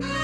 you